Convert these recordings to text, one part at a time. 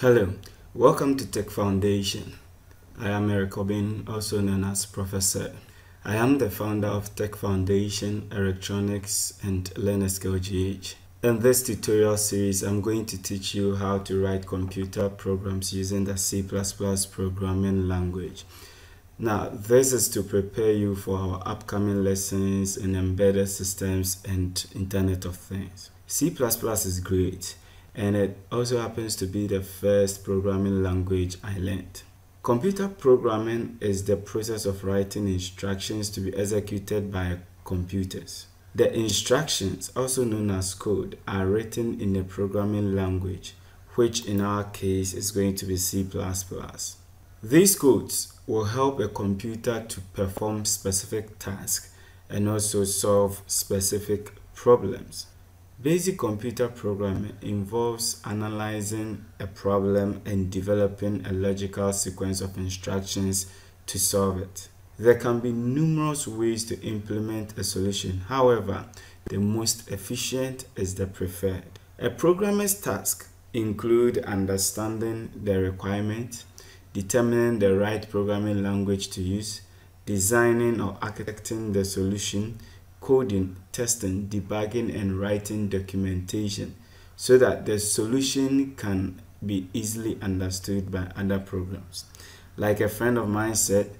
Hello, welcome to Tech Foundation. I am Eric Obeng, also known as ProfeSir. I am the founder of Tech Foundation, Erictronics, and LearnASKILL GH. In this tutorial series, I'm going to teach you how to write computer programs using the C++ programming language. Now, this is to prepare you for our upcoming lessons in embedded systems and Internet of Things. C++ is great and it also happens to be the first programming language I learned. Computer programming is the process of writing instructions to be executed by computers. The instructions, also known as code, are written in a programming language, which in our case is going to be C++. These codes will help a computer to perform specific tasks and also solve specific problems. Basic computer programming involves analyzing a problem and developing a logical sequence of instructions to solve it. There can be numerous ways to implement a solution. However, the most efficient is the preferred. A programmer's tasks include understanding the requirement, determining the right programming language to use, designing or architecting the solution, coding, testing, debugging, and writing documentation so that the solution can be easily understood by other programs. Like a friend of mine said,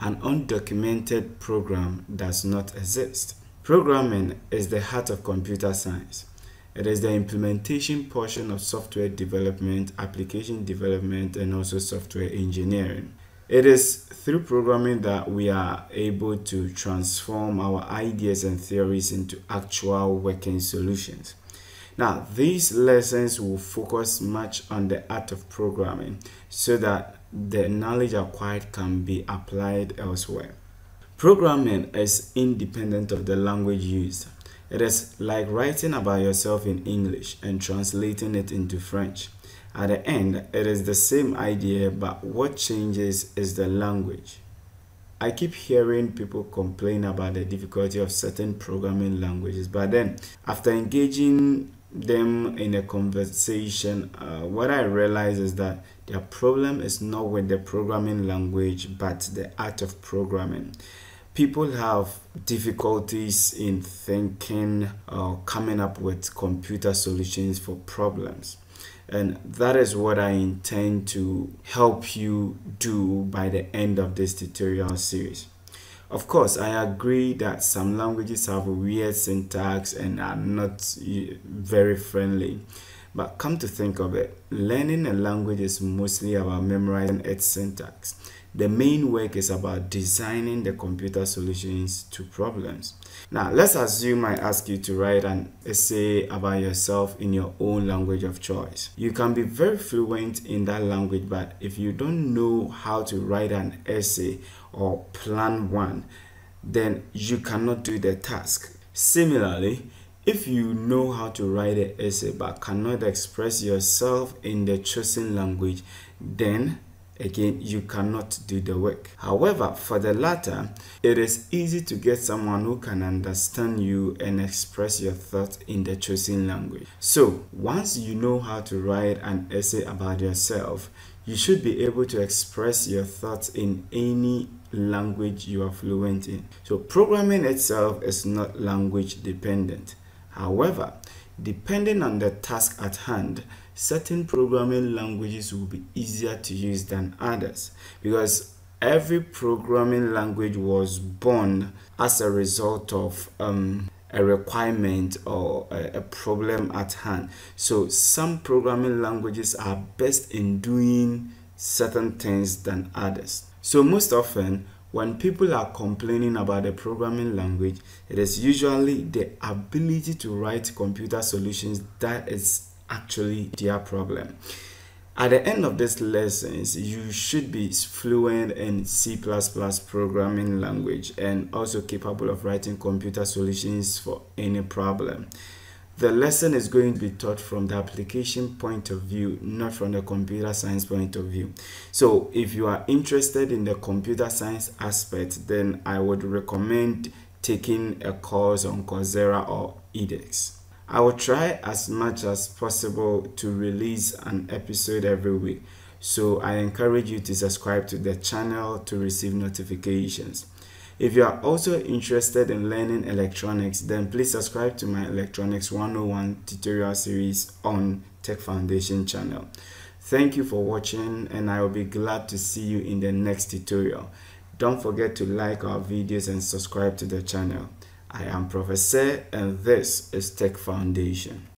an undocumented program does not exist. Programming is the heart of computer science. It is the implementation portion of software development, application development, and also software engineering. It is through programming that we are able to transform our ideas and theories into actual working solutions. Now, these lessons will focus much on the art of programming so that the knowledge acquired can be applied elsewhere. Programming is independent of the language used. It is like writing about yourself in English and translating it into French. At the end, it is the same idea, but what changes is the language. I keep hearing people complain about the difficulty of certain programming languages, but then after engaging them in a conversation, uh, what I realize is that their problem is not with the programming language, but the art of programming. People have difficulties in thinking or coming up with computer solutions for problems. And that is what I intend to help you do by the end of this tutorial series. Of course, I agree that some languages have weird syntax and are not eh, very friendly. But come to think of it, learning a language is mostly about memorizing its syntax. The main work is about designing the computer solutions to problems. Now, let's assume I ask you to write an essay about yourself in your own language of choice. You can be very fluent in that language, but if you don't know how to write an essay or plan one, then you cannot do the task. Similarly, if you know how to write an essay but cannot express yourself in the chosen language, then again you cannot do the work. However for the latter it is easy to get someone who can understand you and express your thoughts in the chosen language. So once you know how to write an essay about yourself you should be able to express your thoughts in any language you are fluent in. So programming itself is not language dependent. However depending on the task at hand certain programming languages will be easier to use than others because every programming language was born as a result of um, a requirement or a, a, problem at hand. So some programming languages are best in doing certain things than others. So most often when people are complaining about a programming language, it is usually the ability to write computer solutions that is actually their problem. At the end of this lessons, you should be fluent in C++ programming language and also capable of writing computer solutions for any problem. The lesson is going to be taught from the application point of view, not from the computer science point of view. So if you are interested in the computer science aspect, then I would recommend taking a course on Coursera or edX. I will try as much as possible to release an episode every week. So I encourage you to subscribe to the channel to receive notifications. If you are also interested in learning electronics, then please subscribe to my Electronics 101 tutorial series on Tech Foundation channel. Thank you for watching and I will be glad to see you in the next tutorial. Don't forget to like our videos and subscribe to the channel. I am ProfeSir and this is Tech Foundation.